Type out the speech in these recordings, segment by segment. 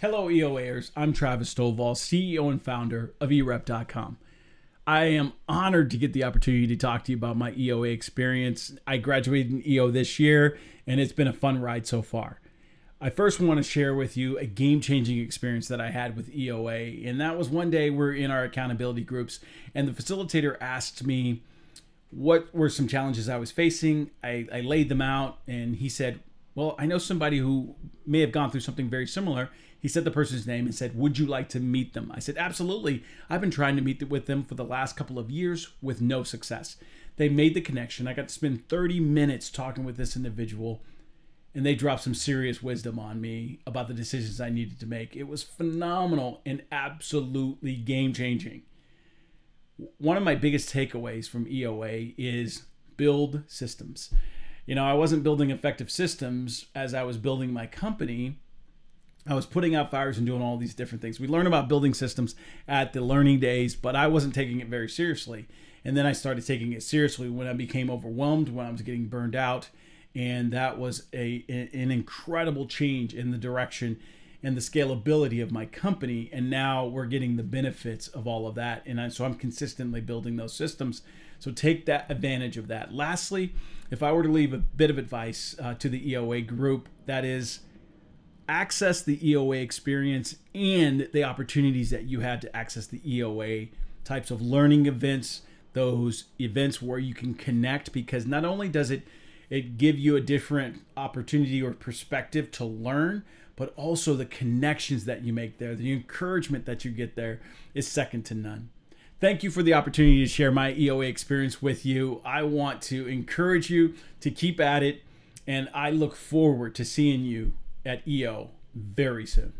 Hello, EOAers. I'm Travis Stovall, CEO and founder of eRep.com. I am honored to get the opportunity to talk to you about my EOA experience. I graduated in EO this year, and it's been a fun ride so far. I first want to share with you a game changing experience that I had with EOA. And that was one day we're in our accountability groups, and the facilitator asked me what were some challenges I was facing. I, I laid them out, and he said, Well, I know somebody who may have gone through something very similar. He said the person's name and said, Would you like to meet them? I said, Absolutely. I've been trying to meet with them for the last couple of years with no success. They made the connection. I got to spend 30 minutes talking with this individual and they dropped some serious wisdom on me about the decisions I needed to make. It was phenomenal and absolutely game changing. One of my biggest takeaways from EOA is build systems. You know, I wasn't building effective systems as I was building my company. I was putting out fires and doing all these different things. We learned about building systems at the learning days, but I wasn't taking it very seriously. And then I started taking it seriously when I became overwhelmed, when I was getting burned out, and that was a an incredible change in the direction and the scalability of my company. And now we're getting the benefits of all of that. And I, so i'm consistently building those systems. So take that advantage of that. Lastly if i were to leave a bit of advice uh, to the eoa group that is access the eoa experience and the opportunities that you have to access the eoa types of learning events those events where you can connect because not only does it it give you a different opportunity or perspective to learn but also the connections that you make there the encouragement that you get there is second to none. Thank you for the opportunity to share my eoa experience with you. I want to encourage you to keep at it and i look forward to seeing you at eo very soon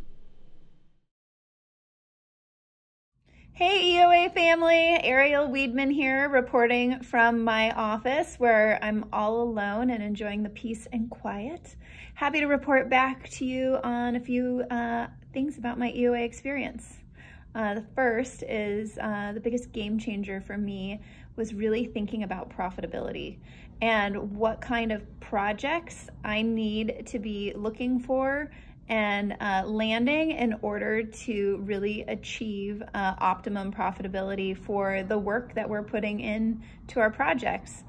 Hey EOA family, Ariel Weedman here reporting from my office where I'm all alone and enjoying the peace and quiet. Happy to report back to you on a few uh, things about my EOA experience. Uh, the first is uh, the biggest game changer for me was really thinking about profitability and what kind of projects I need to be looking for and uh, landing in order to really achieve uh, optimum profitability for the work that we're putting in to our projects.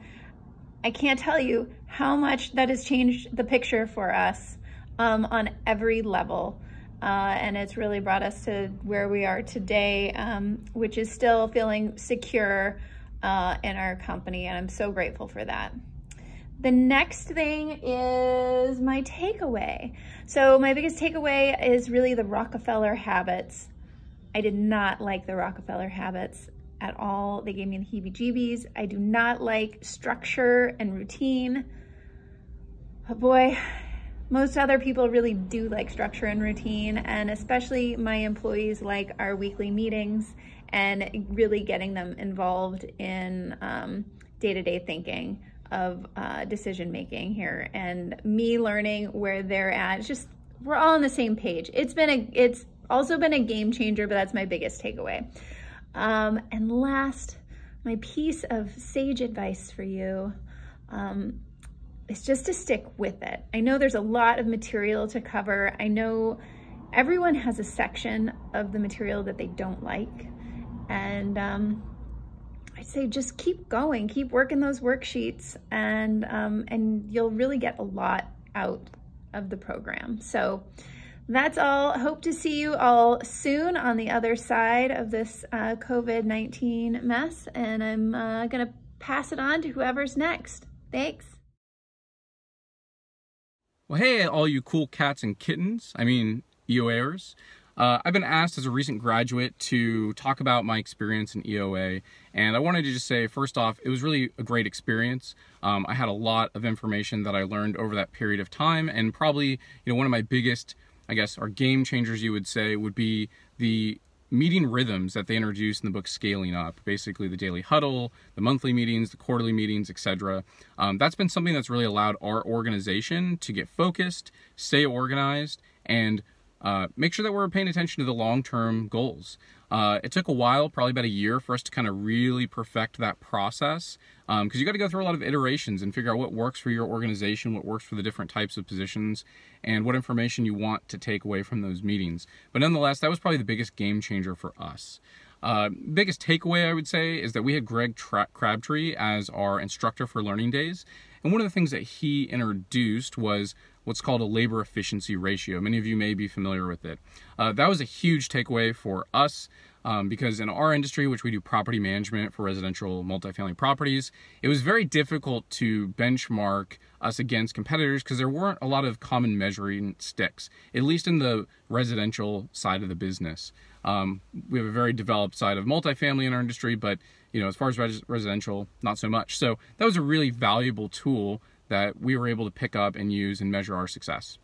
I can't tell you how much that has changed the picture for us um, on every level. Uh, and it's really brought us to where we are today, um, which is still feeling secure uh, in our company. And I'm so grateful for that. The next thing is my takeaway. So my biggest takeaway is really the Rockefeller habits. I did not like the Rockefeller habits at all. They gave me the heebie-jeebies. I do not like structure and routine. But boy, most other people really do like structure and routine, and especially my employees like our weekly meetings and really getting them involved in um, day-to-day -day thinking of uh, decision making here and me learning where they're at. It's just we're all on the same page. It's been a it's also been a game changer, but that's my biggest takeaway. Um, and last, my piece of sage advice for you um, is just to stick with it. I know there's a lot of material to cover. I know everyone has a section of the material that they don't like. And um, I'd say just keep going, keep working those worksheets and, um, and you'll really get a lot out of the program. So that's all. Hope to see you all soon on the other side of this uh, COVID-19 mess. And I'm uh, gonna pass it on to whoever's next. Thanks. Well, hey, all you cool cats and kittens. I mean, EOAers. Uh, I've been asked as a recent graduate to talk about my experience in EOA, and I wanted to just say, first off, it was really a great experience. Um, I had a lot of information that I learned over that period of time, and probably, you know, one of my biggest, I guess, or game changers, you would say, would be the meeting rhythms that they introduced in the book Scaling Up, basically the daily huddle, the monthly meetings, the quarterly meetings, etc. Um, that's been something that's really allowed our organization to get focused, stay organized, and uh, make sure that we're paying attention to the long-term goals. Uh, it took a while, probably about a year, for us to kind of really perfect that process because um, you got to go through a lot of iterations and figure out what works for your organization, what works for the different types of positions, and what information you want to take away from those meetings. But nonetheless, that was probably the biggest game changer for us. Uh, biggest takeaway I would say is that we had Greg Tra Crabtree as our instructor for Learning Days, and one of the things that he introduced was what's called a labor efficiency ratio. Many of you may be familiar with it. Uh, that was a huge takeaway for us um, because in our industry, which we do property management for residential multifamily properties, it was very difficult to benchmark us against competitors because there weren't a lot of common measuring sticks, at least in the residential side of the business. Um, we have a very developed side of multifamily in our industry, but you know, as far as res residential, not so much. So that was a really valuable tool that we were able to pick up and use and measure our success.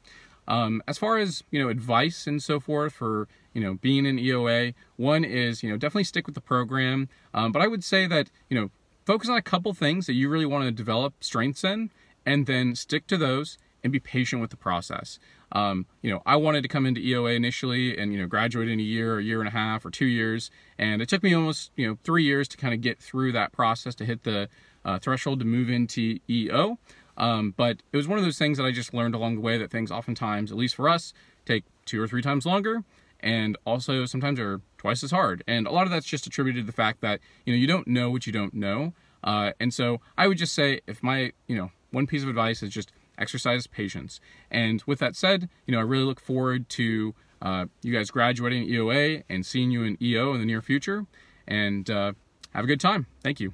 Um, as far as you know, advice and so forth for you know being in EOA, one is you know definitely stick with the program. Um, but I would say that you know focus on a couple things that you really want to develop strengths in, and then stick to those and be patient with the process. Um, you know, I wanted to come into EOA initially and, you know, graduate in a year, a year and a half, or two years. And it took me almost, you know, three years to kind of get through that process to hit the uh, threshold to move into EO. Um, but it was one of those things that I just learned along the way that things oftentimes, at least for us, take two or three times longer and also sometimes are twice as hard. And a lot of that's just attributed to the fact that, you know, you don't know what you don't know. Uh, and so I would just say if my, you know, one piece of advice is just exercise patience. And with that said, you know, I really look forward to uh, you guys graduating EOA and seeing you in EO in the near future. And uh, have a good time. Thank you.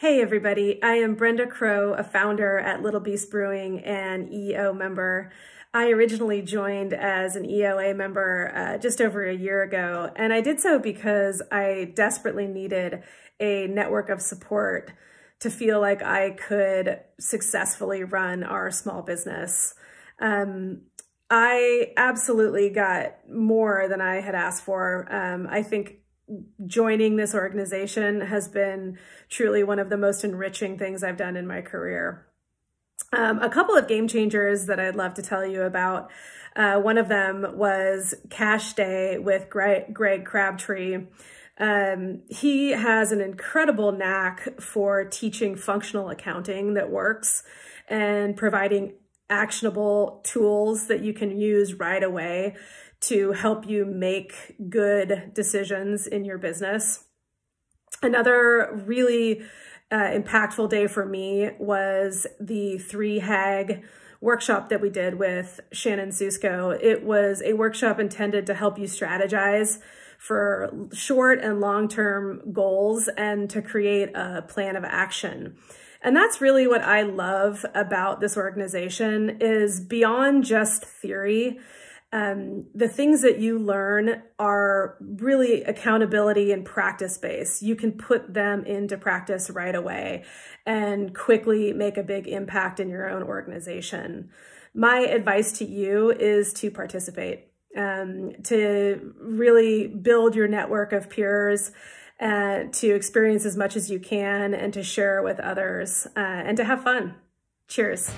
Hey everybody, I am Brenda Crow, a founder at Little Beast Brewing and EO member. I originally joined as an EOA member uh, just over a year ago, and I did so because I desperately needed a network of support to feel like I could successfully run our small business. Um, I absolutely got more than I had asked for. Um, I think joining this organization has been truly one of the most enriching things I've done in my career. Um, a couple of game changers that I'd love to tell you about. Uh, one of them was Cash Day with Greg, Greg Crabtree. Um, he has an incredible knack for teaching functional accounting that works and providing actionable tools that you can use right away to help you make good decisions in your business. Another really uh, impactful day for me was the three hag workshop that we did with Shannon Susko. It was a workshop intended to help you strategize for short and long-term goals and to create a plan of action. And that's really what I love about this organization is beyond just theory, um, the things that you learn are really accountability and practice based. You can put them into practice right away and quickly make a big impact in your own organization. My advice to you is to participate, um, to really build your network of peers, uh, to experience as much as you can and to share with others uh, and to have fun. Cheers.